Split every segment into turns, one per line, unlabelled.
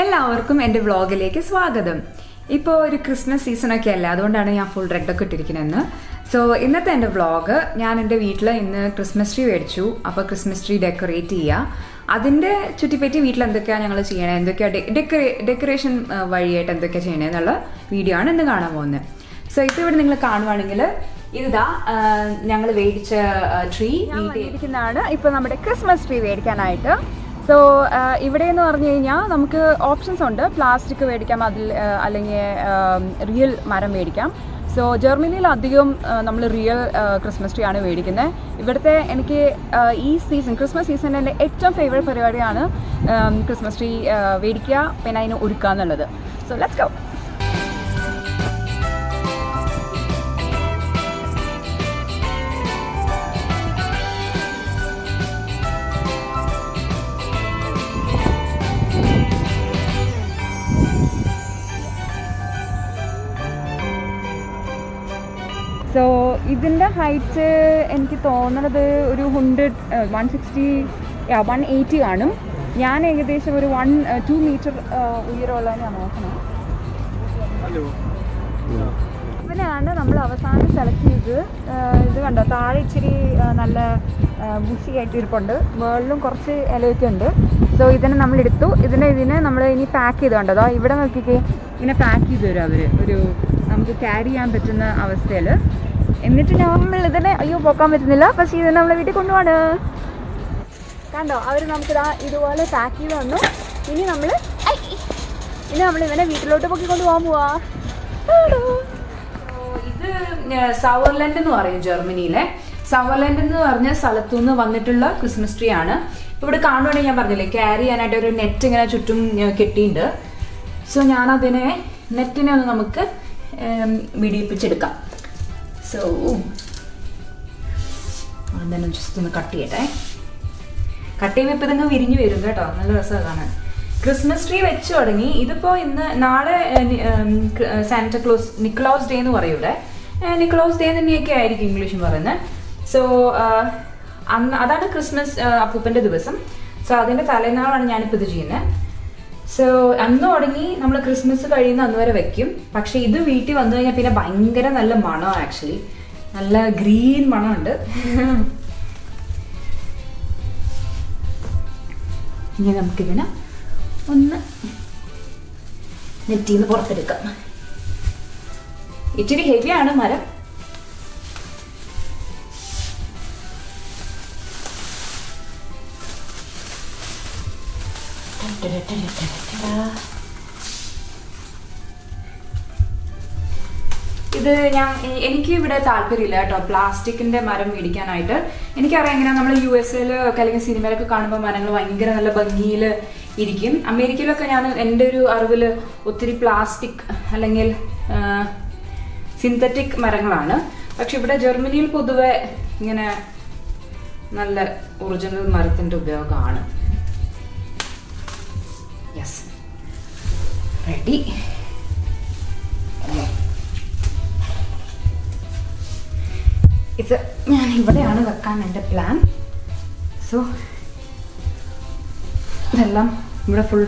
എല്ലാവർക്കും എന്റെ വ്ളോഗിലേക്ക് സ്വാഗതം. ഇപ്പോൾ ഒരു ക്രിസ്മസ് സീസൺ ഒക്കെ അല്ലേ? അതുകൊണ്ടാണ് ഞാൻ ഫുൾ റെഡൊക്കെ ഇട്ടിരിക്കുന്നതെന്ന്. സോ ഇന്നത്തെ എന്റെ വ്ളോഗ് ഞാൻ എന്റെ വീട്ടിൽ ഇന്ന് ക്രിസ്മസ് ട്രീ മേടിച്ചു. അപ്പോൾ ക്രിസ്മസ് ട്രീ ഡെക്കറേറ്റ് ചെയ്യുക. അതിന്റെ ചുറ്റിപ്പറ്റി വീട്ടിൽ എന്തൊക്കെയാണ് ഞങ്ങൾ ചെയ്യണേ? എന്തൊക്കെയാണ് ഡെക്കറേ ഡെക്കറേഷൻ വഴിയായിട്ട് എന്തൊക്കെയാണ് ചെയ്യണേ എന്നുള്ള വീഡിയോ ആണ് ഇന്ന് കാണാൻ പോകുന്നത്. സോ ഇപ്പോൾ ഇവിടെ നിങ്ങൾ കാണുവാണെങ്കിൽ ഇതാ ഞങ്ങൾ മേടിച്ച ട്രീ
ഇരിക്കുന്നതാണ് ഇപ്പോൾ നമ്മുടെ ക്രിസ്മസ് ട്രീ മേടിക്കാനായിട്ട് സോ ഇവിടെ എന്ന് പറഞ്ഞു കഴിഞ്ഞാൽ നമുക്ക് ഓപ്ഷൻസ് ഉണ്ട്. പ്ലാസ്റ്റിക് മേടിക്കാം അതിൽ അല്ലെങ്കിൽ റിയൽ മരം മേടിക്കാം. സോ ജർമ്മനിയിൽ അധികം നമ്മൾ റിയൽ ക്രിസ്മസ് ട്രീ ആണ് മേടിക്കുന്നത്. ഇവിടുത്തെ എനിക്ക് ഈ സീസൺ ക്രിസ്മസ് സീസണിൽ എന്റെ ഏറ്റവും ഫേവറേറ്റ് പരിപാടിയാണ് ക്രിസ്മസ് ട്രീ ആ, മേടിക്കുക പിന്നെ അതിന് ഒരുക്കുക എന്നുള്ളത്. സോ ലെറ്റ്സ് ഗോ സോ ഇതിന്റെ ഹൈറ്റ് എനിക്ക് തോന്നുന്നത് ഒരു hundred one sixty one eighty കാണും. ഞാൻ ഏകദേശം ഒരു വൺ ടു മീറ്റർ ഉയരമുള്ളതിനാണ് നോക്കുന്നത് അങ്ങനെയാണ് നമ്മൾ അവസാനം സെലക്ട് ചെയ്തത് ഇത് കണ്ടോ? താഴെ ഇച്ചിരി നല്ല ബുഷി ആയിട്ട് ഇരിപ്പുണ്ട്. മുകളിലും കുറച്ച് ഇലയൊക്കെ ഉണ്ട്. സോ ഇതിനെ നമ്മൾ എടുത്തു. ഇതിനെ ഇതിനെ നമ്മൾ ഇനി പാക്ക് ചെയ്ത് കണ്ടതോ ഇവിടെ നോക്കിക്കേ. ഇങ്ങനെ പാക്ക് ചെയ്ത് തരും അവർ ഒരു നമുക്ക് ക്യാരി ചെയ്യാൻ പറ്റുന്ന അവസ്ഥയിൽ എന്നിട്ട് നമ്മൾ ഇതിനെ അയ്യോ പോക്കാൻ പറ്റുന്നില്ല. പക്ഷേ ഇതിനെ നമ്മളെ വീട്ടിൽ കൊണ്ടുപോണ് കണ്ടോ? അവർ നമുക്ക് ഇതുപോലെ പാക്ക് ചെയ്ത് വന്നു ഇനി നമ്മൾ ഇനി നമ്മൾ ഇവനെ വീട്ടിലോട്ട് പൊക്കി കൊണ്ടുപോകാൻ പോവാ.
ഇത് സവർലൻഡ് എന്ന് പറയും ജർമ്മനിയിലെ. സവർലൻഡ് എന്ന് പറഞ്ഞ സ്ഥലത്തു നിന്ന് വന്നിട്ടുള്ള ക്രിസ്മസ് ട്രീ ആണ്. ഇവിടെ കാണുവാണെങ്കിൽ ഞാൻ പറഞ്ഞില്ലേ ക്യാരി ചെയ്യാനായിട്ട് ഒരു നെറ്റ് ഇങ്ങനെ ചുറ്റും കെട്ടിയിട്ടുണ്ട് സോ ഞാനതിനെ നെറ്റിനെ ഒന്ന് നമുക്ക് വിടിയിപ്പിച്ചെടുക്കാം. സോ അതെന്നെ ജസ്റ്റ് ഒന്ന് കട്ട് ചെയ്യട്ടെ. കട്ട് ചെയ്യുമ്പോൾ ഇപ്പം ഇതങ്ങ് വിരിഞ്ഞു വരും കേട്ടോ. നല്ല രസമാണ്. കാണാൻ ക്രിസ്മസ് ട്രീ വെച്ച് തുടങ്ങി. ഇതിപ്പോൾ ഇന്ന് നാളെ സാന്റ ക്ലോസ് നിക്ലോസ് ഡേ എന്ന് പറയും ഇവിടെ. ഏഹ്, നിക്ലോസ് ഡേ തന്നെയൊക്കെ ആയിരിക്കും ഇംഗ്ലീഷും പറയുന്നത്. സോ അന്ന് അതാണ് ക്രിസ്മസ് അപ്പൂപ്പന്റെ ദിവസം. സോ അതിന്റെ തലേനാളാണ് ഞാനിപ്പോൾ ഇത് ചെയ്യുന്നത്. സോ അന്ന് തുടങ്ങി നമ്മൾ ക്രിസ്മസ് കഴിയുന്ന അന്ന് വരെ വെക്കും. പക്ഷെ ഇത് വീട്ടിൽ വന്നു കഴിഞ്ഞാൽ പിന്നെ ഭയങ്കര നല്ല മണമാണ് ആക്ച്വലി നല്ല ഗ്രീൻ മണമുണ്ട്. ഇനി നമുക്കിതിനെ ഒന്ന് നെറ്റിന്ന് പുറത്തെടുക്കാം. ഇച്ചിരി ഹെവിയാണ് മരം. ഇത് ഞാൻ എനിക്ക് ഇവിടെ താല്പര്യമില്ല കേട്ടോ. പ്ലാസ്റ്റിക്കിന്റെ മരം മേടിക്കാനായിട്ട്. എനിക്കറിയാം എങ്ങനെ നമ്മൾ യു എസ് എയിൽ അല്ലെങ്കിൽ സിനിമയിലൊക്കെ കാണുമ്പോൾ മരങ്ങൾ ഭയങ്കര നല്ല ഭംഗിയിൽ ഇരിക്കും. അമേരിക്കയിലൊക്കെ ഞാൻ എന്റെ ഒരു അറിവിൽ ഒത്തിരി പ്ലാസ്റ്റിക് അല്ലെങ്കിൽ സിന്തറ്റിക് മരങ്ങളാണ്. പക്ഷെ ഇവിടെ ജർമ്മനിയിൽ പൊതുവെ ഇങ്ങനെ നല്ല ഒറിജിനൽ മരത്തിന്റെ ഉപയോഗമാണ്. യെസ്. റെഡി. ഇത് ഞാൻ ഇവിടെയാണ് വെക്കാൻ എന്റെ പ്ലാൻ സോ ഇതെല്ലാം ഇവിടെ ഫുൾ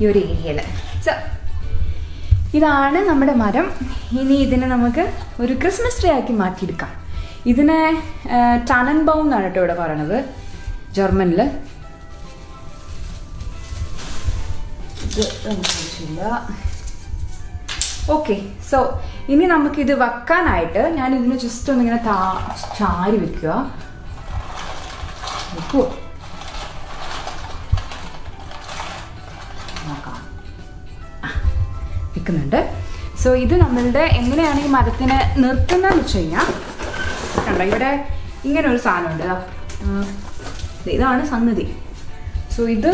ഈ ഒരു ഏരിയയിൽ സോ ഇതാണ് നമ്മുടെ മരം. ഇനി ഇതിനെ നമുക്ക് ഒരു ക്രിസ്മസ് ട്രീ ആക്കി മാറ്റിയെടുക്കാം. ഇതിനെ ടണൻ ബൗം എന്നാണ് കേട്ടോ ഇവിടെ പറയണത്. ജർമ്മനിൽ ഇത് ഓക്കെ സോ ഇനി നമുക്കിത് വെക്കാനായിട്ട് ഞാൻ ഇതിന് ജസ്റ്റ് ഒന്നിങ്ങനെ താ ചാരി വെക്കുക. വെക്കുവോ നോക്കാം വെക്കുന്നുണ്ട്. സോ ഇത് നമ്മളുടെ എങ്ങനെയാണ് ഈ മരത്തിനെ നിർത്തുന്നതെന്ന് വെച്ച് കഴിഞ്ഞാൽ കണ്ടോ ഇവിടെ ഇങ്ങനെ ഒരു സാധനമുണ്ട്. ഇതാണ് സംഗതി. സോ ഇത്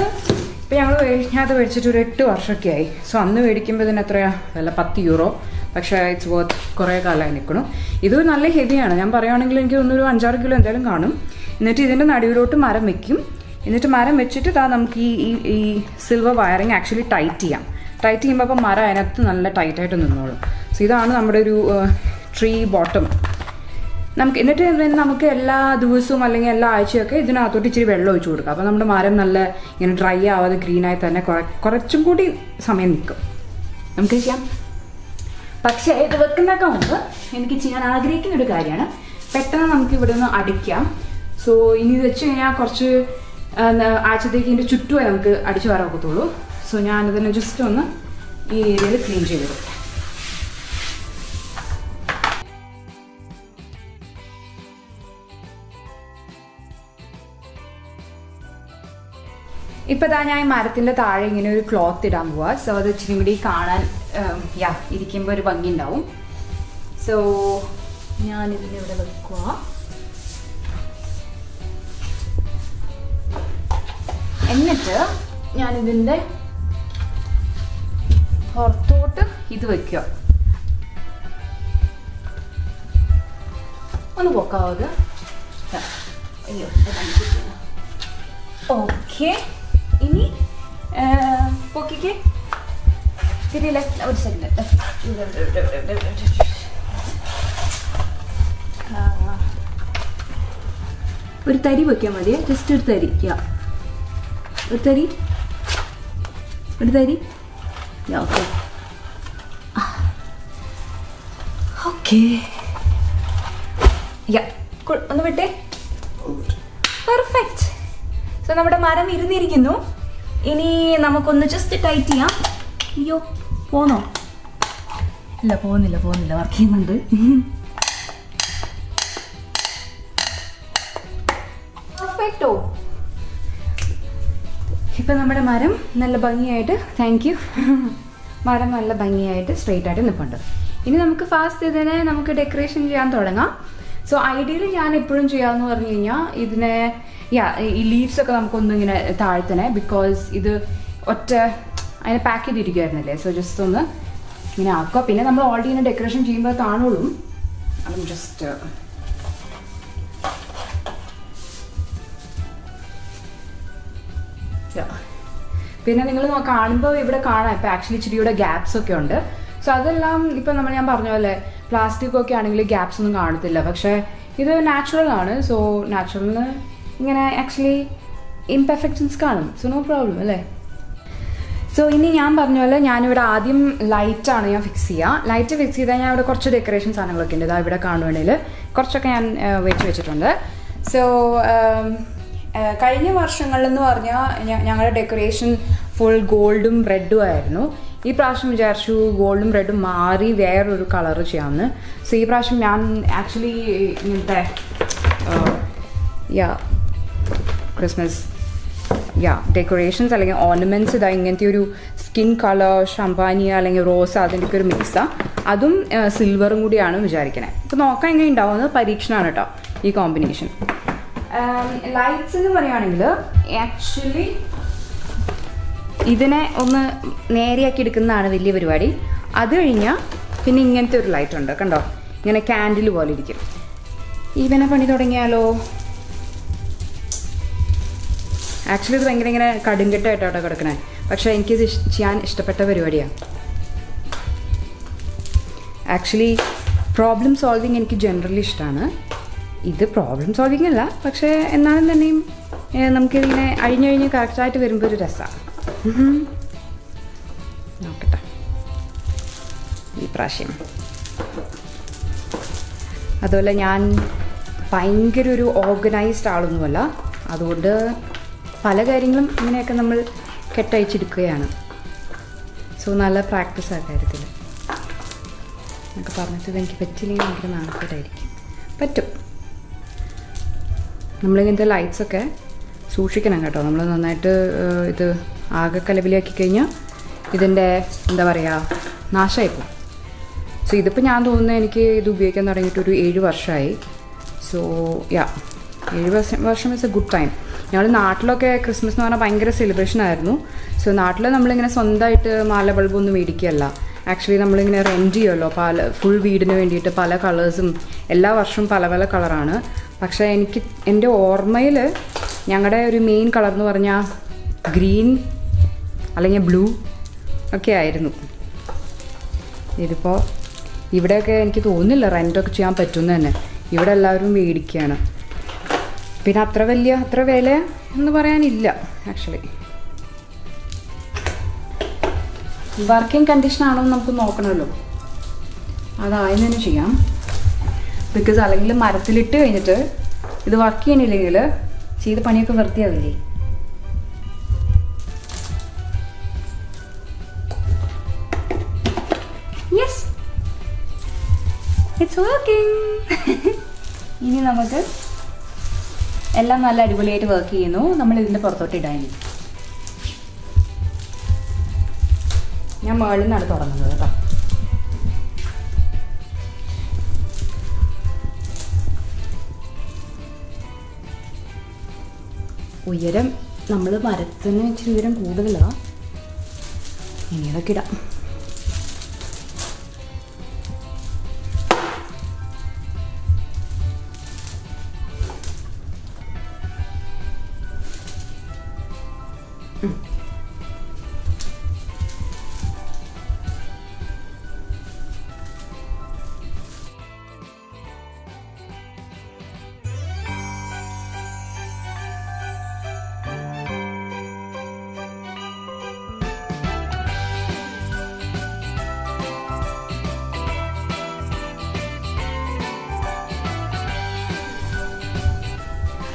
ഇപ്പം ഞങ്ങൾ മേടിക്കാതെ മേടിച്ചിട്ട് ഒരു എട്ട് വർഷമൊക്കെ ആയി സോ അന്ന് മേടിക്കുമ്പോൾ ഇതിന് എത്രയാ? വില പത്ത് യൂറോ. പക്ഷേ ഇറ്റ്സ് വർത്ത് കുറേ കാലമായി നിൽക്കണം ഇത് നല്ല ഹെവിയാണ്. ഞാൻ പറയുകയാണെങ്കിൽ എനിക്ക് തോന്നുന്നു അഞ്ചാറ് കിലോ എന്തായാലും കാണും. എന്നിട്ട് ഇതിന്റെ നടുവിലോട്ട് മരം വെക്കും. എന്നിട്ട് മരം വെച്ചിട്ട് ഇതാ നമുക്ക് ഈ ഈ സിൽവർ വയറിങ് ആക്ച്വലി ടൈറ്റ് ചെയ്യാം. ടൈറ്റ് ചെയ്യുമ്പോൾ അപ്പം മരം അതിനകത്ത് നല്ല ടൈറ്റായിട്ട് നിന്നോളും. സോ ഇതാണ് നമ്മുടെ ഒരു ട്രീ ബോട്ടം നമുക്ക് എന്നിട്ട് നമുക്ക് എല്ലാ ദിവസവും അല്ലെങ്കിൽ എല്ലാ ആഴ്ചയൊക്കെ ഇതിനകത്തോട്ട് ഇച്ചിരി വെള്ളം ഒഴിച്ചു കൊടുക്കുക അപ്പോൾ നമ്മുടെ മരം നല്ല ഇങ്ങനെ ഡ്രൈ ആവാതെ ഗ്രീനായി തന്നെ കുറ കുറച്ചും കൂടി സമയം നിൽക്കും. നമുക്ക് ചെയ്യാം. പക്ഷേ ഇത് വെക്കുന്നതൊക്കെ മുമ്പ് എനിക്ക് ചെയ്യാൻ ആഗ്രഹിക്കുന്ന ഒരു കാര്യമാണ്. പെട്ടെന്ന് നമുക്ക് ഇവിടെ നിന്ന് അടിക്കാം. സോ ഇനി വെച്ച് കഴിഞ്ഞാൽ കുറച്ച് ആഴ്ചത്തേക്ക് ഇതിന്റെ ചുറ്റുമായി നമുക്ക് അടിച്ചു വരാൻ ഒക്കത്തുള്ളൂ. സോ ഞാനിതിനെ ജസ്റ്റ് ഒന്ന് ഈ ഏരിയയിൽ ക്ലീൻ ചെയ്തിടും ഇപ്പൊ താ ഞാൻ മരത്തിന്റെ താഴെ ഇങ്ങനെ ഒരു ക്ലോത്ത് ഇടാൻ പോവാ. സോ അത് ഇച്ചിരി കൂടി കാണാൻ യാ ഇരിക്കുമ്പോൾ ഒരു ഭംഗി ഉണ്ടാവും സോ ഞാൻ ഇതിനെ ഇവിടെ വെക്കുക എന്നിട്ട് ഞാൻ ഇതിന്റെ പുറത്തോട്ട് ഇത് വെക്കുക ഒന്ന് പോക്കാവോ അത്? ദാ. അയ്യോ ഓക്കെ ഇനി പൊക്കിക്ക് തിരി ലെഫ്റ്റ് ഒരു സെക്കൻഡ് ഒരു തരി വെക്കാൻ മതിയെ ജസ്റ്റ് ഒരു തരി. യാ. ഒരു തരി. ഒരു തരി. Yeah okay okay yeah. ഒന്ന് വിട്ടേ. പെർഫെക്റ്റ് സോ നമ്മുടെ മരം ഇരുന്നിരിക്കുന്നു. ഇനി നമുക്കൊന്ന് ജസ്റ്റ് ടൈറ്റ് ചെയ്യാം. അയ്യോ പോന്നോ? ഇല്ല പോകുന്നില്ല പോകുന്നില്ല. വർക്ക് ചെയ്യുന്നുണ്ട്. പെർഫെക്റ്റോ ഇപ്പൊ നമ്മുടെ മരം നല്ല ഭംഗിയായിട്ട് താങ്ക് യു മരം നല്ല ഭംഗിയായിട്ട് സ്ട്രെയിറ്റ് ആയിട്ട് നിൽപ്പുണ്ട് ഇനി നമുക്ക് ഫാസ്റ്റ് ഇതിനെ നമുക്ക് ഡെക്കറേഷൻ ചെയ്യാൻ തുടങ്ങാം. സോ ഐഡിയലി ഞാൻ എപ്പോഴും ചെയ്യാമെന്ന് പറഞ്ഞു കഴിഞ്ഞാൽ ഇതിനെ യാ ഈ ലീവ്സ് ഒക്കെ നമുക്കൊന്നും ഇങ്ങനെ താഴ്ത്തണേ ബിക്കോസ് ഇത് ഒറ്റ അതിനെ പാക്ക് ചെയ്തിരിക്കുമായിരുന്നില്ലേ സോ ജസ്റ്റ് ഒന്ന് ഇങ്ങനെ ആക്കുക. പിന്നെ നമ്മൾ ഓൾറെഡി ഇങ്ങനെ ഡെക്കറേഷൻ ചെയ്യുമ്പോൾ കാണുള്ളൂ. അതും ജസ്റ്റ് Yeah. പിന്നെ നിങ്ങൾ കാണുമ്പോൾ ഇവിടെ കാണാം. ഇപ്പം ആക്ച്വലി ഇച്ചിരിയുടെ ഗ്യാപ്സ് ഒക്കെ ഉണ്ട്. സോ അതെല്ലാം ഇപ്പം നമ്മൾ ഞാൻ പറഞ്ഞ പോലെ പ്ലാസ്റ്റിക് ഒക്കെ ആണെങ്കിൽ ഗ്യാപ്സ് ഒന്നും കാണത്തില്ല. പക്ഷേ ഇത് നാച്ചുറൽ ആണ്. സോ നാച്ചുറലിന് ഇങ്ങനെ ആക്ച്വലി ഇംപെർഫെക്ഷൻസ് കാണും. സോ നോ പ്രോബ്ലം അല്ലേ? സോ ഇനി ഞാൻ പറഞ്ഞ പോലെ ഞാനിവിടെ ആദ്യം ലൈറ്റാണ് ഞാൻ ഫിക്സ് ചെയ്യുക ലൈറ്റ് ഫിക്സ് ചെയ്താൽ ഞാൻ ഇവിടെ കുറച്ച് ഡെക്കറേഷൻ സാധനങ്ങളൊക്കെ ഉണ്ട്. ഇതാ ഇവിടെ കാണുവാണെങ്കിൽ കുറച്ചൊക്കെ ഞാൻ വെച്ച് വെച്ചിട്ടുണ്ട്. സോ കഴിഞ്ഞ വർഷങ്ങളിലെന്ന് പറഞ്ഞാൽ ഞങ്ങളുടെ ഡെക്കറേഷൻ ഫുൾ ഗോൾഡും റെഡും ആയിരുന്നു. ഈ പ്രാവശ്യം വിചാരിച്ചു ഗോൾഡും റെഡും മാറി വേറൊരു കളർ ചെയ്യാമെന്ന് സോ ഈ പ്രാവശ്യം ഞാൻ ആക്ച്വലി ഇങ്ങനത്തെ യാ ക്രിസ്മസ് യാ ഡെക്കറേഷൻസ് അല്ലെങ്കിൽ ഓർണമെന്റ്സ് ഇതാ ഇങ്ങനത്തെ ഒരു സ്കിൻ കളർ ഷംപാനിയ അല്ലെങ്കിൽ റോസ് അതിന്റെയൊക്കെ ഒരു മിക്സാണ് അതും സിൽവറും കൂടിയാണ് വിചാരിക്കണേ. ഇപ്പം നോക്കാൻ എങ്ങനെ ഉണ്ടാവുന്നത്? പരീക്ഷണമാണ് കേട്ടോ ഈ കോമ്പിനേഷൻ ലൈറ്റ്സ് എന്ന് പറയുകയാണെങ്കിൽ ആക്ച്വലി ഇതിനെ ഒന്ന് നേരെയാക്കി എടുക്കുന്നതാണ് വലിയ പരിപാടി. അത് കഴിഞ്ഞാൽ പിന്നെ ഇങ്ങനത്തെ ഒരു ലൈറ്റ് ഉണ്ട്. കണ്ടോ? ഇങ്ങനെ ക്യാൻഡിൽ പോലെ ഇരിക്കും. ഇവനെ പണി തുടങ്ങിയാലോ? ആക്ച്വലി ഇത് ഭയങ്കര ഇങ്ങനെ കടുങ്കട്ടായിട്ടോ കിടക്കണേ. പക്ഷെ എനിക്കിത് ചെയ്യാൻ ഇഷ്ടപ്പെട്ട പരിപാടിയാണ് ആക്ച്വലി പ്രോബ്ലം സോൾവിങ് എനിക്ക് ജനറലി ഇഷ്ടമാണ് ഇത് പ്രോബ്ലം സോൾവിങ് അല്ല പക്ഷേ എന്നാലും തന്നെയും നമുക്കിതിങ്ങനെ അഴിഞ്ഞഴിഞ്ഞ് കറക്റ്റായിട്ട് വരുമ്പോൾ ഒരു രസമാണ് നോക്കട്ടെ. ഈ പ്രാവശ്യം. അതുപോലെ ഞാൻ ഭയങ്കര ഒരു ഓർഗനൈസ്ഡ് ആളൊന്നുമല്ല. അതുകൊണ്ട് പല കാര്യങ്ങളും ഇങ്ങനെയൊക്കെ നമ്മൾ കെട്ടയച്ചെടുക്കുകയാണ് സോ നല്ല പ്രാക്ടീസ് ആ കാര്യത്തിൽ. എന്നൊക്കെ പറഞ്ഞിട്ട് ഇതെനിക്ക് പറ്റില്ലെങ്കിൽ ഭയങ്കര നാണക്കേടായിരിക്കും. പറ്റും. നമ്മളിങ്ങനത്തെ ലൈറ്റ്സൊക്കെ സൂക്ഷിക്കണം കേട്ടോ. നമ്മൾ നന്നായിട്ട് ഇത് ആകെ കലവിലാക്കി കഴിഞ്ഞാൽ ഇതിന്റെ എന്താ പറയുക പോകും. സോ ഇതിപ്പോൾ ഞാൻ തോന്നുന്നത് എനിക്ക് ഇത് ഉപയോഗിക്കാൻ തുടങ്ങിയിട്ട് ഒരു ഏഴ് വർഷമായി. സോ യാ ഏഴ് വർഷം വർഷം ഇസ് എ ഗുഡ് ടൈം ഞങ്ങൾ നാട്ടിലൊക്കെ ക്രിസ്മസ് എന്ന് പറഞ്ഞാൽ ഭയങ്കര സെലിബ്രേഷൻ ആയിരുന്നു. സോ നാട്ടിൽ നമ്മളിങ്ങനെ സ്വന്തമായിട്ട് മാല ബൾബൊന്നും മേടിക്കുകയല്ല. ആക്ച്വലി നമ്മളിങ്ങനെ റെന്റ് ചെയ്യുമല്ലോ പല ഫുൾ വീടിന് വേണ്ടിയിട്ട് പല കളേഴ്സും എല്ലാ വർഷവും പല പല കളറാണ് പക്ഷേ എനിക്ക് എന്റെ ഓർമ്മയിൽ ഞങ്ങളുടെ ഒരു മെയിൻ കളർ എന്ന് പറഞ്ഞാൽ ഗ്രീൻ അല്ലെങ്കിൽ ബ്ലൂ ഒക്കെ ആയിരുന്നു. ഇതിപ്പോൾ ഇവിടെയൊക്കെ എനിക്ക് തോന്നുന്നില്ല റെന്റൊക്കെ ചെയ്യാൻ പറ്റുമെന്ന് തന്നെ. ഇവിടെ എല്ലാവരും മേടിക്കുകയാണ്. പിന്നെ അത്ര വലിയ അത്ര വില എന്ന് പറയാനില്ല ആക്ച്വലി വർക്കിംഗ് കണ്ടീഷൻ ആണോ എന്ന് നമുക്ക് നോക്കണമല്ലോ. അതായത് തന്നെ ചെയ്യാം. ബിക്കോസ് അല്ലെങ്കിൽ മരത്തിലിട്ട് കഴിഞ്ഞിട്ട് ഇത് വർക്ക് ചെയ്യണില്ലെങ്കിൽ ചെയ്ത പണിയൊക്കെ വൃത്തിയാവില്ലേ? യെസ് ഇറ്റ്സ് വർക്കിംഗ് ഇനി നമുക്ക് എല്ലാം നല്ല അടിപൊളിയായിട്ട് വർക്ക് ചെയ്യുന്നു. നമ്മൾ ഇതിന്റെ പുറത്തോട്ട് ഇടാനി ഞാൻ മേളിൽ നിന്നാണ് തുടങ്ങുന്നത് കേട്ടോ. ഉയരം നമ്മൾ മരത്തിന് ഇച്ചിരി ഉയരം കൂടുതലാണ് ഇനി അതൊക്കെ ഇടാം.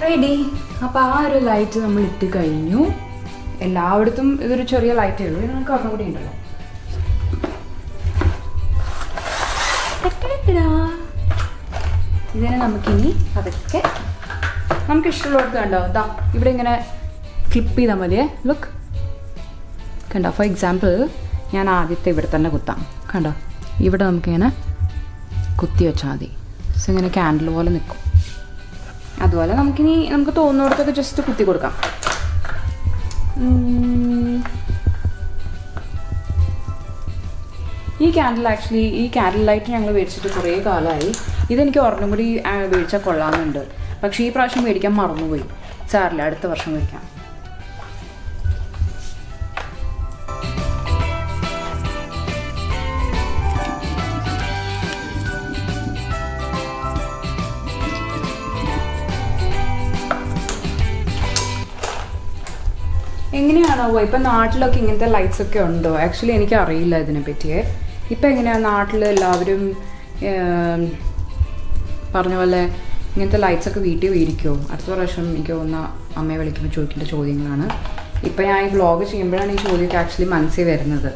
റെഡി അപ്പോൾ ആ ഒരു ലൈറ്റ് നമ്മൾ ഇട്ട് കഴിഞ്ഞു. എല്ലായിടത്തും ഇതൊരു ചെറിയ ലൈറ്റേ ഉള്ളൂ. നമുക്ക് ഒരെണ്ണം കൂടി ഉണ്ടല്ലോ. ഇതിനെ നമുക്കിനി അതൊക്കെ നമുക്ക് ഇഷ്ടമുള്ളവർക്ക് കണ്ടോ? ഇതാ ഇവിടെ ഇങ്ങനെ ക്ലിപ്പ് ചെയ്താൽ മതിയേ. ലുക്ക് കണ്ടോ? ഫോർ എക്സാമ്പിൾ ഞാൻ ആദ്യത്തെ ഇവിടെ തന്നെ കുത്താം. കണ്ടോ? ഇവിടെ നമുക്കിങ്ങനെ കുത്തി വെച്ചാൽ മതി. സോ ഇങ്ങനെ ക്യാൻഡിൽ പോലെ നിൽക്കും. അതുപോലെ നമുക്കിനി നമുക്ക് തോന്നുന്നിടത്തൊക്കെ ജസ്റ്റ് കുത്തി കൊടുക്കാം. ഈ ക്യാൻഡിൽ ആക്ച്വലി ഈ ക്യാൻഡിൽ ലൈറ്റ് ഞങ്ങൾ മേടിച്ചിട്ട് കുറേ കാലമായി ഇതെനിക്ക് ഒരെണ്ണം കൂടി മേടിച്ചാൽ കൊള്ളാമെന്നുണ്ട്. പക്ഷേ ഈ പ്രാവശ്യം മേടിക്കാൻ മറന്നുപോയി. സാറില്ല അടുത്ത വർഷം മേടിക്കാം. എങ്ങനെയാണോ ഇപ്പം നാട്ടിലൊക്കെ ഇങ്ങനത്തെ ലൈറ്റ്സ് ഒക്കെ ഉണ്ടോ? ആക്ച്വലി എനിക്ക് അറിയില്ല ഇതിനെ പറ്റിയേ ഇപ്പം എങ്ങനെയാണ് നാട്ടിൽ എല്ലാവരും പറഞ്ഞ പോലെ ഇങ്ങനത്തെ ലൈറ്റ്സ് ഒക്കെ വീട്ടിൽ വീരിക്കുമോ അടുത്ത പ്രാവശ്യം എനിക്ക് ഒന്ന് അമ്മയെ വിളിക്കുമ്പോൾ ചോദിക്കേണ്ട ചോദ്യങ്ങളാണ്. ഇപ്പം ഞാൻ ഈ വ്ളോഗ് ചെയ്യുമ്പോഴാണ് ഈ ചോദ്യമൊക്കെ ആക്ച്വലി മനസ്സിൽ വരുന്നത്.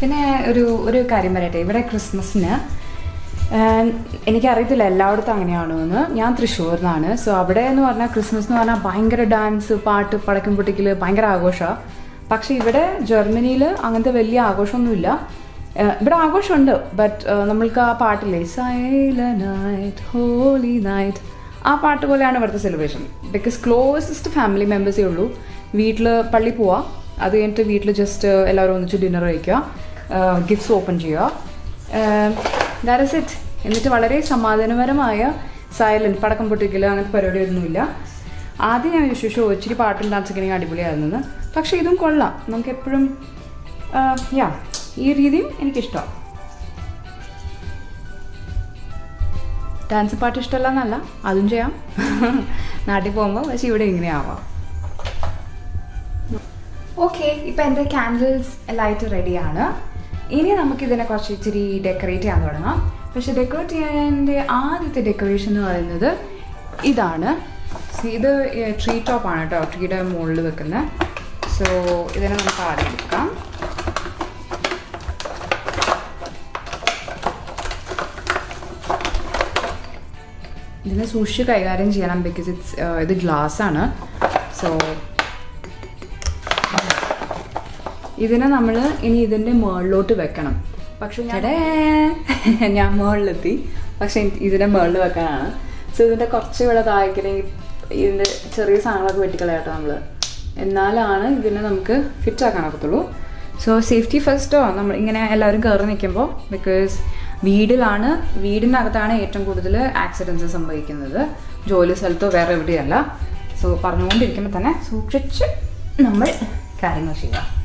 പിന്നെ ഒരു ഒരു കാര്യം പറയട്ടെ. ഇവിടെ ക്രിസ്മസിന് എനിക്കറിയത്തില്ല എല്ലായിടത്തും അങ്ങനെയാണോ എന്ന് ഞാൻ തൃശ്ശൂർ നിന്നാണ് സോ അവിടെ എന്ന് പറഞ്ഞാൽ ക്രിസ്മസ് എന്ന് പറഞ്ഞാൽ ഭയങ്കര ഡാൻസ് പാട്ട് പടക്കം പൊട്ടിക്കൽ ഭയങ്കര ആഘോഷമാണ് പക്ഷേ ഇവിടെ ജർമ്മനിയിൽ അങ്ങനത്തെ വലിയ ആഘോഷമൊന്നുമില്ല. ഇവിടെ ആഘോഷമുണ്ട്. ബട്ട് നമ്മൾക്ക് ആ പാട്ടില്ലേ സൈല നൈറ്റ് ഹോളി നൈറ്റ് ആ പാട്ട് പോലെയാണ് ഇവിടുത്തെ സെലിബ്രേഷൻ ബിക്കോസ് ക്ലോസസ്റ്റ് ഫാമിലി മെമ്പേഴ്സേ ഉള്ളൂ. വീട്ടിൽ പള്ളി പോവാം. അത് കഴിഞ്ഞിട്ട് വീട്ടിൽ ജസ്റ്റ് എല്ലാവരും ഒന്നിച്ച് ഡിന്നർ കഴിക്കുക. ഗിഫ്റ്റ്സ് ഓപ്പൺ ചെയ്യുക. ദാറ്റ് ഇസ് ഇറ്റ് എന്നിട്ട് വളരെ സമാധാനപരമായ സൈലന്റ് പടക്കം പൊട്ടിക്കൽ അങ്ങനത്തെ പരിപാടിയൊന്നുമില്ല. ആദ്യം ഞാൻ വിശ്വസിച്ചു ഒച്ചിരി പാട്ടും ഡാൻസൊക്കെ എനിക്ക് അടിപൊളിയായിരുന്നെന്ന്. പക്ഷേ ഇതും കൊള്ളാം. നമുക്ക് എപ്പോഴും യാ ഈ രീതിയും എനിക്കിഷ്ടമാണ് ഡാൻസ് പാട്ട് ഇഷ്ടമല്ല എന്നല്ല അതും ചെയ്യാം. നാട്ടിൽ പോകുമ്പോൾ പക്ഷെ ഇവിടെ ഇങ്ങനെ ആവാം. ഓക്കെ ഇപ്പം എന്റെ ക്യാൻഡിൽസ് ലൈറ്റ് റെഡിയാണ് ഇനി നമുക്ക് ഇതിനെ കുറച്ച് ഇച്ചിരി ഡെക്കറേറ്റ് ചെയ്യാൻ തുടങ്ങാം. പക്ഷെ ഡെക്കറേറ്റ് ചെയ്യാന്റെ ആദ്യത്തെ ഡെക്കറേഷൻ എന്ന് പറയുന്നത് ഇതാണ്. ഇത് ട്രീ ടോപ്പാണ് കേട്ടോ ട്രീയുടെ മുകളിൽ വെക്കുന്നത് സോ ഇതിനെ നമുക്ക് ആദ്യം ഇതിനെ സൂക്ഷിച്ച് കൈകാര്യം ചെയ്യണം ബിക്കോസ് ഇറ്റ്സ് ഇത് ഗ്ലാസ് ആണ്. സോ ഇതിനെ നമ്മൾ ഇനി ഇതിന്റെ മുകളിലോട്ട് വെക്കണം. പക്ഷെ ഞാൻ ഞാൻ മുകളിലെത്തി പക്ഷെ ഇതിനെ മുകളിൽ വെക്കാനാണ്. സോ ഇതിന്റെ കുറച്ച് ഇവിടെ താഴേക്കില്ലെങ്കിൽ ഇതിന്റെ ചെറിയ സാധനങ്ങളൊക്കെ വെട്ടിക്കളയാട്ടോ നമ്മൾ എന്നാലാണ് ഇതിനെ നമുക്ക് ഫിറ്റ് ആക്കാൻ ഒക്കത്തുള്ളൂ. സോ സേഫ്റ്റി ഫസ്റ്റോ നമ്മൾ ഇങ്ങനെ എല്ലാവരും കയറി നിൽക്കുമ്പോൾ ബിക്കോസ് വീടിലാണ് വീടിനകത്താണ് ഏറ്റവും കൂടുതൽ ആക്സിഡൻസ് സംഭവിക്കുന്നത്. ജോലി സ്ഥലത്തോ വേറെ എവിടെയല്ല. സോ പറഞ്ഞുകൊണ്ടിരിക്കുമ്പോൾ തന്നെ സൂക്ഷിച്ച് നമ്മൾ കാര്യങ്ങൾ ചെയ്യുക.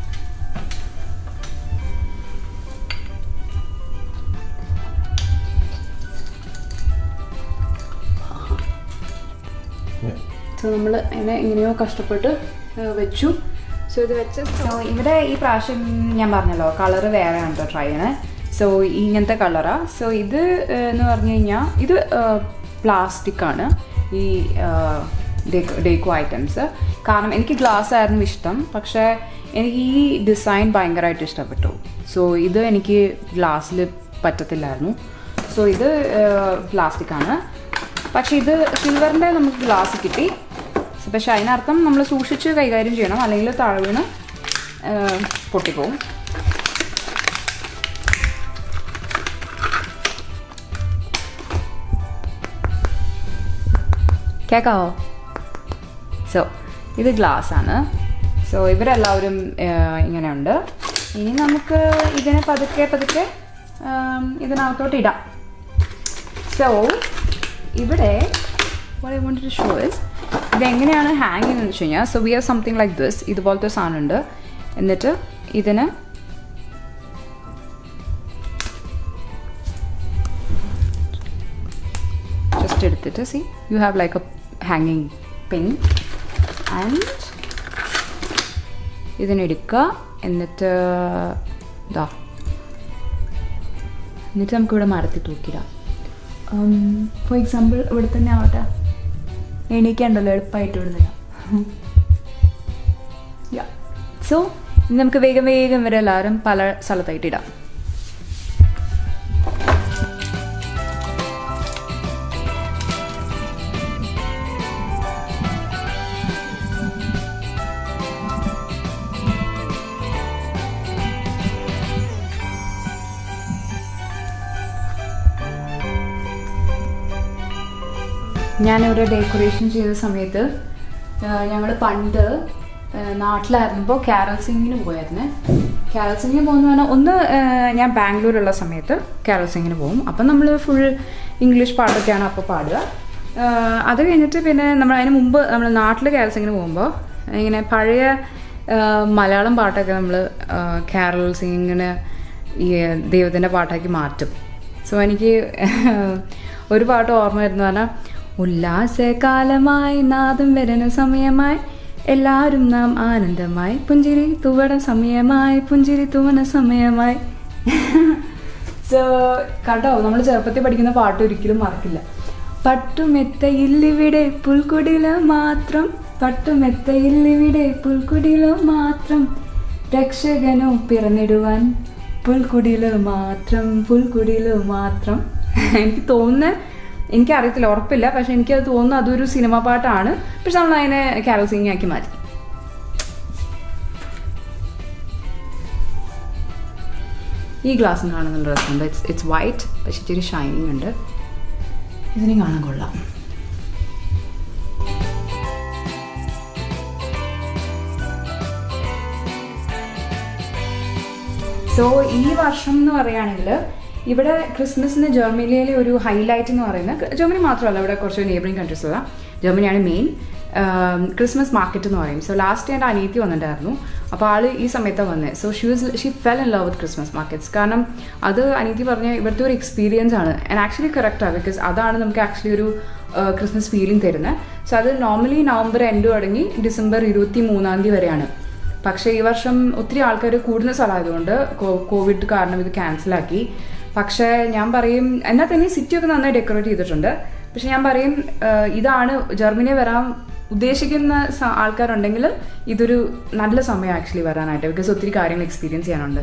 സോ നമ്മൾ അതിനെ എങ്ങനെയോ കഷ്ടപ്പെട്ട് വെച്ചു. സോ ഇത് വെച്ച് സോ ഇവിടെ ഈ പ്രാവശ്യം ഞാൻ പറഞ്ഞല്ലോ കളറ് വേറെ ആണ് കേട്ടോ ട്രൈ ചെയ്യണേ. സോ ഇങ്ങനത്തെ കളറാ സോ ഇത് എന്ന് പറഞ്ഞു കഴിഞ്ഞാൽ ഇത് പ്ലാസ്റ്റിക് ആണ്. ഈ ഡേക്കോ ഐറ്റംസ് കാരണം എനിക്ക് ഗ്ലാസ് ആയിരുന്നു ഇഷ്ടം പക്ഷേ എനിക്ക് ഈ ഡിസൈൻ ഭയങ്കരമായിട്ട് ഇഷ്ടപ്പെട്ടു. സോ ഇത് എനിക്ക് ഗ്ലാസ്സിൽ പറ്റത്തില്ലായിരുന്നു. സോ ഇത് പ്ലാസ്റ്റിക്കാണ് പക്ഷേ ഇത് സിൽവറിന്റെ നമുക്ക് ഗ്ലാസ് കിട്ടി. പക്ഷെ അതിനർത്ഥം നമ്മൾ സൂക്ഷിച്ച് കൈകാര്യം ചെയ്യണം. അല്ലെങ്കിൽ താഴെ പൊട്ടിപ്പോവും. കേക്കാവോ? സോ ഇത് ഗ്ലാസ് ആണ്. സോ ഇവരെല്ലാവരും ഇങ്ങനെയുണ്ട്. ഇനി നമുക്ക് ഇതിനെ പതുക്കെ പതുക്കെ ഇതിനകത്തോട്ട് ഇടാം. സോ ഇവിടെ what I wanted to show is ഇതെങ്ങനെയാണ് ഹാങ് ചെയ്യുന്നത് വെച്ച് കഴിഞ്ഞാൽ so we are something like this ഇതുപോലത്തെ സാധനം ഉണ്ട്. എന്നിട്ട് ഇതിന് ജസ്റ്റ് എടുത്തിട്ട് see you have like a ഹാങ്ങിങ് പിൻ ആൻഡ് ഇതിനെടുക്കുക എന്നിട്ട് ഇതാ എന്നിട്ട് നമുക്കിവിടെ മരത്തിൽ തൂക്കിടാം ഫോർ എക്സാമ്പിൾ ഇവിടെ തന്നെ ആവട്ടെ. എണീക്കണ്ടല്ലോ എളുപ്പമായിട്ട് വിടുന്നില്ല സോ നമുക്ക് വേഗം വേഗം വരെ എല്ലാവരും പല സ്ഥലത്തായിട്ട് ഇടാം. ഞാനിവിടെ ഡെക്കറേഷൻ ചെയ്യുന്ന സമയത്ത് ഞങ്ങൾ പണ്ട് നാട്ടിലായിരുന്നപ്പോൾ കാരൽ സിംഗിന് പോയായിരുന്നു. കാരൽ സിംഗിന് പോകുന്ന പറഞ്ഞാൽ ഒന്ന് ഞാൻ ബാംഗ്ലൂരുള്ള സമയത്ത് കാരൽ സിംഗിന് പോകും അപ്പം നമ്മൾ ഫുൾ ഇംഗ്ലീഷ് പാട്ടൊക്കെയാണ് അപ്പോൾ പാടുക. അത് കഴിഞ്ഞിട്ട് പിന്നെ നമ്മൾ അതിന് മുമ്പ് നമ്മൾ നാട്ടിൽ കാരൽ സിംഗിന് പോകുമ്പോൾ ഇങ്ങനെ പഴയ മലയാളം പാട്ടൊക്കെ നമ്മൾ കാരൽ സിംഗിന് ഈ ദൈവത്തിന്റെ പാട്ടാക്കി മാറ്റും. സോ എനിക്ക് ഒരു പാട്ട് ഓർമ്മ വരുന്നു പറഞ്ഞാൽ ഉല്ലാസകാലമായി നാദം വരണ സമയമായി എല്ലാവരും നാം ആനന്ദമായി പുഞ്ചിരി തൂവണ സമയമായി പുഞ്ചിരി തുവണ സമയമായി. സോ കണ്ടോ? നമ്മൾ ചെറുപ്പത്തിൽ പഠിക്കുന്ന പാട്ട് ഒരിക്കലും മറക്കില്ല. പട്ടുമെത്തയില്ലിവിടെ പുൽക്കുടില മാത്രം പട്ടുമെത്തയില്ലിവിടെ പുൽക്കുടില മാത്രം. രക്ഷകനോ പിറന്നിടുവാൻ പുൽക്കുടിൽ മാത്രം പുൽക്കുടിൽ മാത്രം. എനിക്ക് തോന്നുന്നത് എനിക്കറിയത്തില്ല ഉറപ്പില്ല. പക്ഷെ എനിക്കത് തോന്നുന്നു അതൊരു സിനിമ പാട്ടാണ്. പക്ഷെ നമ്മൾ അതിനെ കാരൽ സിംഗ് ആക്കി മാറ്റി. ഈ ഗ്ലാസ് കാണുന്നുള്ള രസമുണ്ട് ഇറ്റ്സ് ഇറ്റ്സ് വൈറ്റ് പക്ഷെ ഇച്ചിരി ഷൈനിങ് ഉണ്ട്. ഇതിനെയും കാണാൻ കൊള്ളാം. സോ ഈ വർഷം എന്ന് പറയുകയാണെങ്കിൽ ഇവിടെ ക്രിസ്മസിന് ജർമ്മനിയിലെ ഒരു ഹൈലൈറ്റ് എന്ന് പറയുന്നത് ജർമ്മനി മാത്രമല്ല ഇവിടെ കുറച്ച് നെയ്ബറിങ് കൺട്രീസുള്ള ജർമ്മനിയാണ് മെയിൻ ക്രിസ്മസ് മാർക്കറ്റ് എന്ന് പറയും. സോ ലാസ്റ്റ് എന്റെ അനിയത്തി വന്നിട്ടുണ്ടായിരുന്നു. അപ്പോൾ ആൾ ഈ സമയത്താണ് വന്നത് so she was she fell in love with Christmas markets കാരണം അത് അനിയത്തി പറഞ്ഞ ഇവിടുത്തെ ഒരു എക്സ്പീരിയൻസ് ആണ്. ആൻഡ് ആക്ച്വലി കറക്റ്റാണ് ബിക്കോസ് അതാണ് നമുക്ക് ആക്ച്വലി ഒരു ക്രിസ്മസ് ഫീലിംഗ് തരുന്നത് സോ അത് നോർമലി നവംബർ എൻഡ് തുടങ്ങി ഡിസംബർ ഇരുപത്തി മൂന്നാം തീയതി വരെയാണ്. പക്ഷേ ഈ വർഷം ഒത്തിരി ആൾക്കാർ കൂടുന്ന സ്ഥലമായതുകൊണ്ട് കോവിഡ് കാരണം ഇത് ക്യാൻസലാക്കി പക്ഷേ ഞാൻ പറയും എന്നാൽ തന്നെ സിറ്റിയൊക്കെ നന്നായി ഡെക്കറേറ്റ് ചെയ്തിട്ടുണ്ട്. പക്ഷെ ഞാൻ പറയും ഇതാണ് ജർമ്മനി വരാൻ ഉദ്ദേശിക്കുന്ന ആൾക്കാരുണ്ടെങ്കിൽ ഇതൊരു നല്ല സമയം ആക്ച്വലി വരാനായിട്ട് ബിക്കോസ് ഒത്തിരി കാര്യങ്ങൾ എക്സ്പീരിയൻസ് ചെയ്യാനുണ്ട്.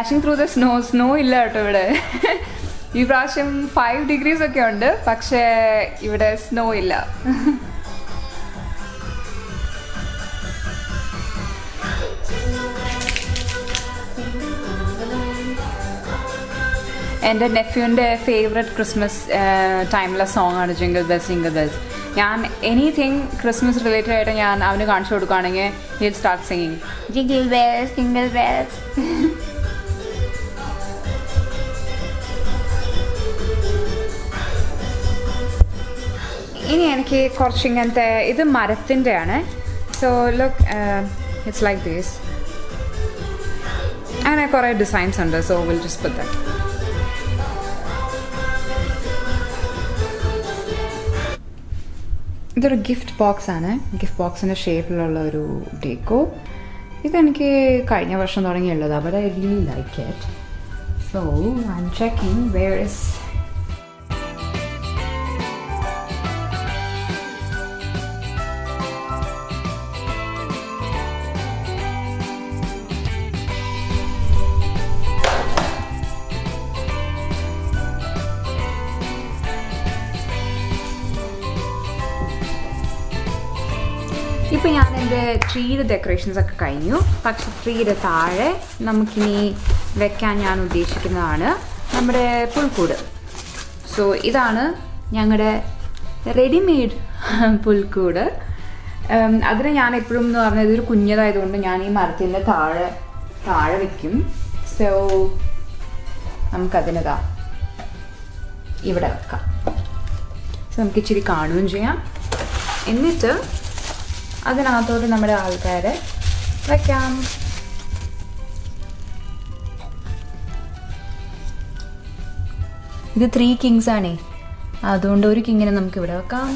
Dashing through the snow snow ഇല്ല കേട്ടോ ഇവിടെ. ഈ പ്രാവശ്യം ഫൈവ് ഡിഗ്രീസ് ഒക്കെ ഉണ്ട്. പക്ഷേ ഇവിടെ സ്നോ ഇല്ല. എന്റെ നെഫ്യൂന്റെ ഫേവററ്റ് ക്രിസ്മസ് ടൈമിലെ സോങ് ആണ് ജിംഗിൾ ബെൽസ് ജിംഗിൾ ബെൽസ് ഞാൻ എനിത്തിങ് ക്രിസ്മസ് റിലേറ്റഡ് ആയിട്ട് ഞാൻ അവന് കാണിച്ചു കൊടുക്കുകയാണെങ്കിൽ he'll start singing jingle bells jingle bells ഇനി എനിക്ക് കുറച്ച് ഇങ്ങനത്തെ ഇത് മരത്തിന്റെ ആണ് so look it's like these അങ്ങനെ കുറേ ഡിസൈൻസ് ഉണ്ട് സോ വിൽ പുട്ട് ദാറ്റ് ഇതൊരു ഗിഫ്റ്റ് ബോക്സ് ആണ്. ഗിഫ്റ്റ് ബോക്സിന്റെ ഷേപ്പിലുള്ള ഒരു ഡേക്കോ ഇതെനിക്ക് കഴിഞ്ഞ വർഷം തുടങ്ങിയുള്ളത്. അവിടെ like it so I checking where is ഇപ്പം ഞാൻ എന്റെ ട്രീയുടെ ഡെക്കറേഷൻസ് ഒക്കെ കഴിഞ്ഞു. പക്ഷെ ട്രീയുടെ താഴെ നമുക്കിനി വെക്കാൻ ഞാൻ ഉദ്ദേശിക്കുന്നതാണ് നമ്മുടെ പുൽക്കൂട്. സോ ഇതാണ് ഞങ്ങളുടെ റെഡിമെയ്ഡ് പുൽക്കൂട്. അതിന് ഞാൻ എപ്പോഴും എന്ന് പറഞ്ഞാൽ ഇതൊരു കുഞ്ഞതായതുകൊണ്ട് ഞാൻ ഈ മരത്തിന്റെ താഴെ താഴെ വെക്കും. സോ നമുക്കതിനതാ ഇവിടെ വെക്കാം. സോ നമുക്ക് ഇച്ചിരി കാണുകയും ചെയ്യാം. എന്നിട്ട് അതിനകത്തോട്ട് നമ്മുടെ ആൾക്കാരെ വയ്ക്കാം ഇത് ത്രീ കിങ്സ് ആണേ. അതുകൊണ്ട് ഒരു കിങ്ങിനെ നമുക്ക് ഇവിടെ വെക്കാം.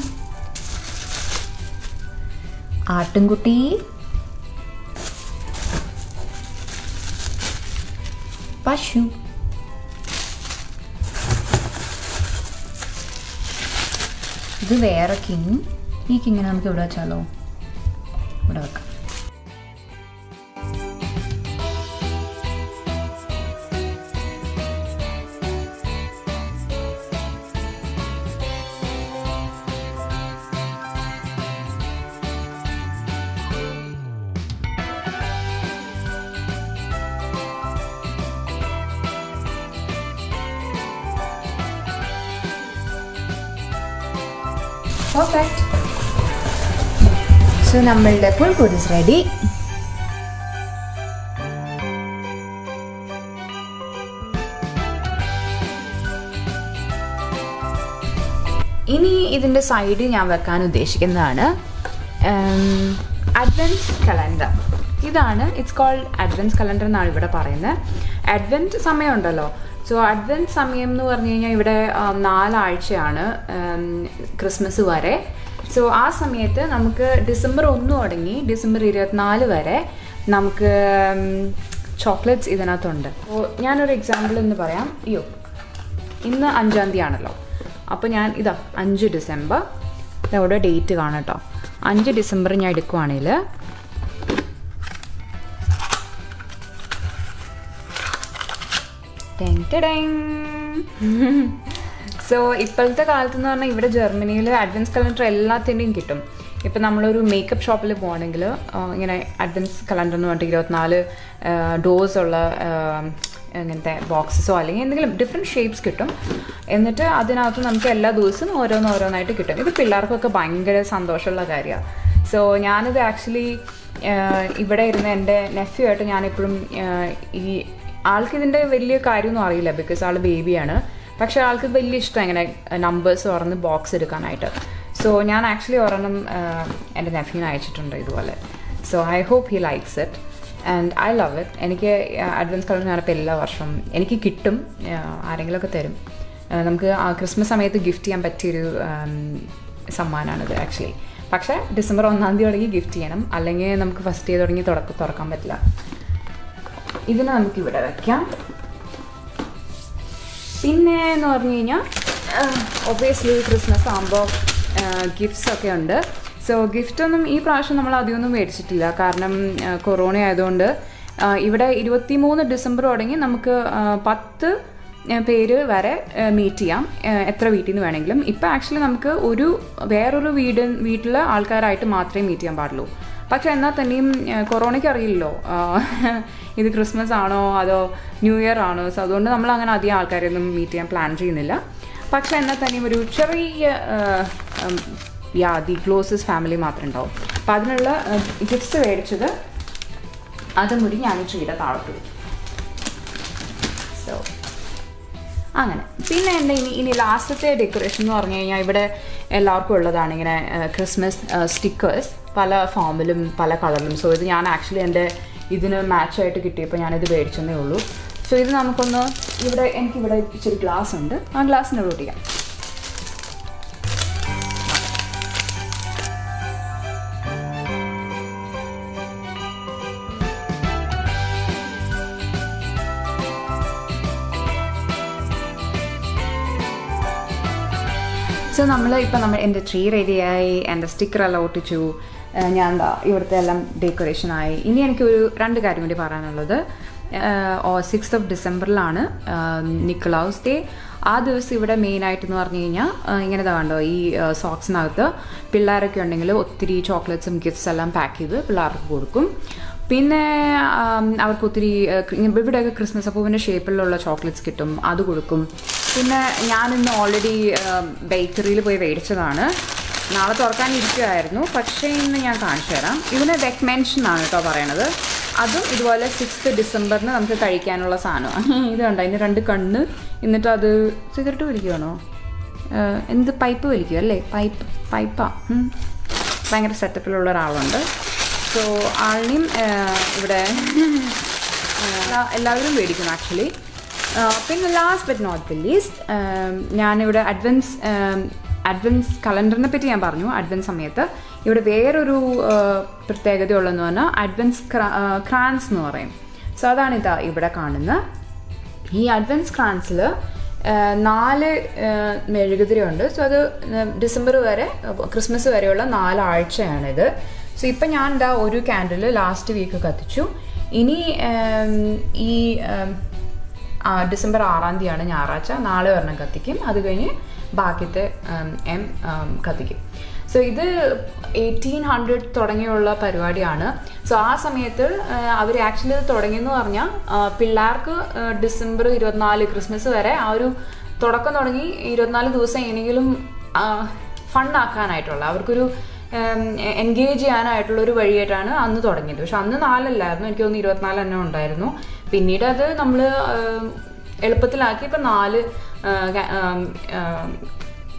ആട്ടിൻകുട്ടി. പശു. ഇത് വേറെ കിങ് ഈ കിങ്ങിനെ നമുക്ക് ഇവിടെ വെച്ചാലോ? ഇവിടെ നമ്മളുടെ പുൽക്കൂട് റെഡി ഇനി ഇതിന്റെ സൈഡ് ഞാൻ വെക്കാൻ ഉദ്ദേശിക്കുന്നതാണ് അഡ്വൻസ് കലണ്ടർ ഇതാണ് ഇറ്റ്സ് കോൾഡ് അഡ്വൻസ് കലണ്ടർ എന്നാണ് ഇവിടെ പറയുന്നത്. അഡ്വന്റ് സമയമുണ്ടല്ലോ. സോ അഡ്വൻസ് സമയം എന്ന് പറഞ്ഞു കഴിഞ്ഞാൽ ഇവിടെ നാലാഴ്ചയാണ് ക്രിസ്മസ് വരെ. സോ ആ സമയത്ത് നമുക്ക് ഡിസംബർ ഒന്ന് തുടങ്ങി ഡിസംബർ ഇരുപത്തിനാല് വരെ നമുക്ക് ചോക്ലേറ്റ്സ് ഇതിനകത്തുണ്ട്. അപ്പോൾ ഞാനൊരു എക്സാമ്പിൾ എന്ന് പറയാം. അയ്യോ ഇന്ന് അഞ്ചാം തീയതി ആണല്ലോ അപ്പോൾ ഞാൻ ഇതാ അഞ്ച് ഡിസംബർ ഇതവിടെ ഡേറ്റ് കാണാം കേട്ടോ. അഞ്ച് ഡിസംബർ ഞാൻ എടുക്കുവാണെങ്കിൽ സോ ഇപ്പോഴത്തെ കാലത്ത് എന്ന് പറഞ്ഞാൽ ഇവിടെ ജർമ്മനിയിൽ അഡ്വൻസ് കലണ്ടർ എല്ലാത്തിന്റെയും കിട്ടും. ഇപ്പം നമ്മളൊരു മേക്കപ്പ് ഷോപ്പിൽ പോകണമെങ്കിൽ ഇങ്ങനെ അഡ്വൻസ് കലണ്ടർ എന്ന് പറഞ്ഞിട്ട് ഇരുപത്തിനാല് ഡോസ് ഉള്ള ഇങ്ങനത്തെ ബോക്സസോ അല്ലെങ്കിൽ എന്തെങ്കിലും ഡിഫറെന്റ് ഷേപ്സ് കിട്ടും. എന്നിട്ട് അതിനകത്ത് നമുക്ക് എല്ലാ ദിവസവും ഓരോന്ന് ഓരോന്നായിട്ട് കിട്ടും. ഇത് പിള്ളേർക്കൊക്കെ ഭയങ്കര സന്തോഷമുള്ള കാര്യമാണ് സോ ഞാനിത് ആക്ച്വലി ഇവിടെ ഇരുന്ന് എന്റെ നെഫ്യൂ ആയിട്ട് ഞാനിപ്പോഴും ഈ ആൾക്കിതിന്റെ വലിയ കാര്യമൊന്നും അറിയില്ല. ബിക്കോസ് ആൾ ബേബിയാണ് പക്ഷേ ആൾക്ക് വലിയ ഇഷ്ടം ഇങ്ങനെ നമ്പേഴ്സ് തുറന്ന് ബോക്സ് എടുക്കാനായിട്ട്. സോ ഞാൻ ആക്ച്വലി ഒരെണ്ണം എന്റെ നെഫ്യൂന് അയച്ചിട്ടുണ്ട് ഇതുപോലെ. So I hope he likes it and I love it എനിക്ക് അഡ്വാൻസ് കളർ ഞാനിപ്പോൾ എല്ലാ വർഷവും എനിക്ക് കിട്ടും ആരെങ്കിലും ആരെങ്കിലുമൊക്കെ തരും. നമുക്ക് ആ ക്രിസ്മസ് സമയത്ത് ഗിഫ്റ്റ് ചെയ്യാൻ പറ്റിയൊരു സമ്മാനമാണിത് ആക്ച്വലി പക്ഷേ ഡിസംബർ ഒന്നാം തീയതി തുടങ്ങി ഗിഫ്റ്റ് ചെയ്യണം. അല്ലെങ്കിൽ നമുക്ക് ഫസ്റ്റ് ഡേ തുടങ്ങി തുറക്ക തുറക്കാൻ പറ്റില്ല. ഇതിനെ നമുക്ക് ഇവിടെ വെക്കാം. പിന്നെ എന്ന് പറഞ്ഞു കഴിഞ്ഞാൽ ഒബിയസ്ലി ക്രിസ്മസ് ആകുമ്പോൾ ഗിഫ്റ്റ്സ് ഒക്കെ ഉണ്ട്. സോ ഗിഫ്റ്റൊന്നും ഈ പ്രാവശ്യം നമ്മൾ അധികമൊന്നും മേടിച്ചിട്ടില്ല. കാരണം കൊറോണ ആയതുകൊണ്ട് ഇവിടെ ഇരുപത്തി മൂന്ന് ഡിസംബർ തുടങ്ങി നമുക്ക് പത്ത് പേര് വരെ മീറ്റ് ചെയ്യാം. എത്ര വീട്ടിൽ നിന്ന് വേണമെങ്കിലും. ഇപ്പം ആക്ച്വലി നമുക്ക് ഒരു വേറൊരു വീട് വീട്ടിലെ ആൾക്കാരായിട്ട് മാത്രമേ മീറ്റ് ചെയ്യാൻ പാടുള്ളൂ. പക്ഷെ എന്നാൽ തന്നെയും കൊറോണയ്ക്ക് അറിയില്ലല്ലോ. ഇത് ക്രിസ്മസ് ആണോ അതോ ന്യൂ ഇയർ ആണോ? സോ അതുകൊണ്ട് നമ്മൾ അങ്ങനെ അധികം ആൾക്കാരെയൊന്നും മീറ്റ് ചെയ്യാൻ പ്ലാൻ ചെയ്യുന്നില്ല. പക്ഷെ എന്നാൽ തന്നെയും ഒരു ചെറിയ യാ ദി ക്ലോസസ് ഫാമിലി മാത്രം ഉണ്ടാവും. അപ്പം അതിനുള്ള ഗിഫ്റ്റ്സ് മേടിച്ചത് അതും കൂടി ഞാൻ ട്രീയുടെ താഴത്ത് സോ അങ്ങനെ. പിന്നെ എന്റെ ഇനി ഇനി ലാസ്റ്റത്തെ ഡെക്കറേഷൻ എന്ന് പറഞ്ഞു കഴിഞ്ഞാൽ ഇവിടെ എല്ലാവർക്കും ഉള്ളതാണ് ഇങ്ങനെ ക്രിസ്മസ് സ്റ്റിക്കേഴ്സ് പല ഫോമിലും പല കളറിലും. സോ ഇത് ഞാൻ ആക്ച്വലി എന്റെ ഇതിന് മാച്ചായിട്ട് കിട്ടിയപ്പോൾ ഞാനിത് മേടിച്ചെന്നേ ഉള്ളൂ. സോ ഇത് നമുക്കൊന്ന് ഇവിടെ എനിക്കിവിടെ ഇച്ചിരി ഗ്ലാസ് ഉണ്ട്. ആ ഗ്ലാസ്സിന് ഒട്ടിക്കാം സോ നമ്മൾ ഇപ്പം നമ്മൾ എന്റെ ട്രീ റെഡിയായി എന്റെ സ്റ്റിക്കറെല്ലാം ഒട്ടിച്ചു. ഞാൻ എന്താ ഇവിടുത്തെ എല്ലാം ഡെക്കറേഷനായി ഇനി എനിക്കൊരു രണ്ട് കാര്യം കൂടി പറയാനുള്ളത്. സിക്സ് ഓഫ് ഡിസംബറിലാണ് നിക്കളൗസ് ഡേ. ആ ദിവസം ഇവിടെ മെയിനായിട്ട് എന്ന് പറഞ്ഞു കഴിഞ്ഞാൽ ഇങ്ങനെ കണ്ടോ ഈ സോക്സിനകത്ത് പിള്ളേരൊക്കെ ഉണ്ടെങ്കിൽ ഒത്തിരി ചോക്ലേറ്റ്സും ഗിഫ്റ്റ്സ് എല്ലാം പാക്ക് ചെയ്ത് പിള്ളേർക്ക് കൊടുക്കും. പിന്നെ അവർക്ക് ഒത്തിരി ഇവിടെയൊക്കെ ക്രിസ്മസ് അപ്പൂവിന്റെ ഷേപ്പിലുള്ള ചോക്ലേറ്റ്സ് കിട്ടും അത് കൊടുക്കും. പിന്നെ ഞാനിന്ന് ഓൾറെഡി ബേക്കറിയിൽ പോയി മേടിച്ചതാണ്. നാളെ തുറക്കാൻ ഇരിക്കുമായിരുന്നു പക്ഷേ ഇന്ന് ഞാൻ കാണിച്ചു തരാം. ഇതിന് വെക് മെൻഷൻ കേട്ടോ പറയണത്. അതും ഇതുപോലെ സിക്സ്ത് ഡിസംബറിന് നമുക്ക് കഴിക്കാനുള്ള സാധനമാണ്. ഇത് അതിന്റെ രണ്ട് കണ്ണ്. എന്നിട്ട് അത് സിഗരറ്റ് വലിക്കുകയാണോ എന്ത് പൈപ്പ് വലിക്കുക അല്ലേ? പൈപ്പ് പൈപ്പാ ഭയങ്കര സെറ്റപ്പിലുള്ള ഒരാളുണ്ട്. സോ ആളിനെയും ഇവിടെ എല്ലാവരും മേടിക്കുന്നു ആക്ച്വലി പിന്നെ last but not the least ഞാനിവിടെ അഡ്വൻസ് അഡ്വൻസ് കലണ്ടറിനെ പറ്റി ഞാൻ പറഞ്ഞു. അഡ്വൻസ് സമയത്ത്. ഇവിടെ വേറൊരു പ്രത്യേകതയുള്ളതെന്ന് പറഞ്ഞാൽ അഡ്വൻസ് ക്രാൻസ് എന്ന് പറയും. സോ അതാണ് ഇതാ ഇവിടെ കാണുന്ന ഈ അഡ്വൻസ് ക്രാൻസിൽ നാല് മെഴുകുതിരിയുണ്ട്. സോ അത് ഡിസംബർ വരെ ക്രിസ്മസ് വരെയുള്ള നാലാഴ്ചയാണിത്. സോ ഇപ്പം ഞാൻ ഇതാ ഒരു ക്യാൻഡിൽ ലാസ്റ്റ് വീക്ക് കത്തിച്ചു. ഇനി ഈ ഡിസംബർ ആറാം തീയതിയാണ് ഞായറാഴ്ച. നാളെ ഒരെണ്ണം കത്തിക്കും. അത് കഴിഞ്ഞ് ബാക്കിത്തെ എം കത്തിക്കും. സോ ഇത് എയ്റ്റീൻ ഹൺഡ്രഡ് തുടങ്ങിയുള്ള പരിപാടിയാണ്. സോ ആ സമയത്ത് അവർ ആക്ച്വലി ഇത് തുടങ്ങിയെന്ന് പറഞ്ഞാൽ പിള്ളേർക്ക് ഡിസംബർ ഇരുപത്തിനാല് ക്രിസ്മസ് വരെ ആ ഒരു തുടക്കം തുടങ്ങി ഇരുപത്തിനാല് ദിവസം എങ്ങനെയെങ്കിലും ഫണ്ണാക്കാനായിട്ടുള്ള അവർക്കൊരു എൻഗേജ് ചെയ്യാനായിട്ടുള്ള ഒരു വഴിയായിട്ടാണ് അന്ന് തുടങ്ങിയത്. പക്ഷെ അന്ന് നാലല്ലായിരുന്നു. എനിക്ക് തോന്നുന്നു ഇരുപത്തിനാല് തന്നെ ഉണ്ടായിരുന്നു. പിന്നീട് അത് നമ്മൾ എളുപ്പത്തിലാക്കി. ഇപ്പം നാല്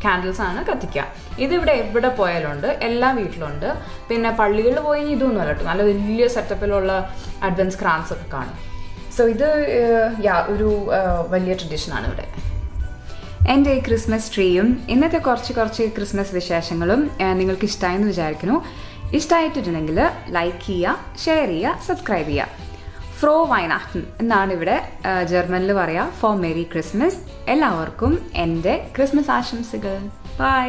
കാൻഡിൽസ് ആണ് കത്തിക്കുക ഇതിവിടെ എവിടെ പോയാലുണ്ട് എല്ലാ വീട്ടിലുണ്ട്. പിന്നെ പള്ളികളിൽ പോയി ഇതൊന്നും അല്ല കേട്ടോ. നല്ല വലിയ സെറ്റപ്പിലുള്ള അഡ്വൻസ് ക്രാൻസ് ഒക്കെ കാണും. സോ ഇത് യാ ഒരു വലിയ ട്രഡീഷനാണ് ഇവിടെ. എന്റെ ഈ ക്രിസ്മസ് ട്രീയും ഇന്നത്തെ കുറച്ച് കുറച്ച് ക്രിസ്മസ് വിശേഷങ്ങളും നിങ്ങൾക്ക് ഇഷ്ടമായെന്ന് വിചാരിക്കുന്നു. ഇഷ്ടമായിട്ടുണ്ടെങ്കിൽ ലൈക്ക് ചെയ്യുക ഷെയർ ചെയ്യുക സബ്സ്ക്രൈബ് ചെയ്യുക. ഫ്രോ വൈനാഹ്റ്റൻ എന്നാണ് ഇവിടെ ജർമ്മനിൽ പറയുക ഫോർ മെരി ക്രിസ്മസ് എല്ലാവർക്കും എന്റെ ക്രിസ്മസ് ആശംസകൾ. ബൈ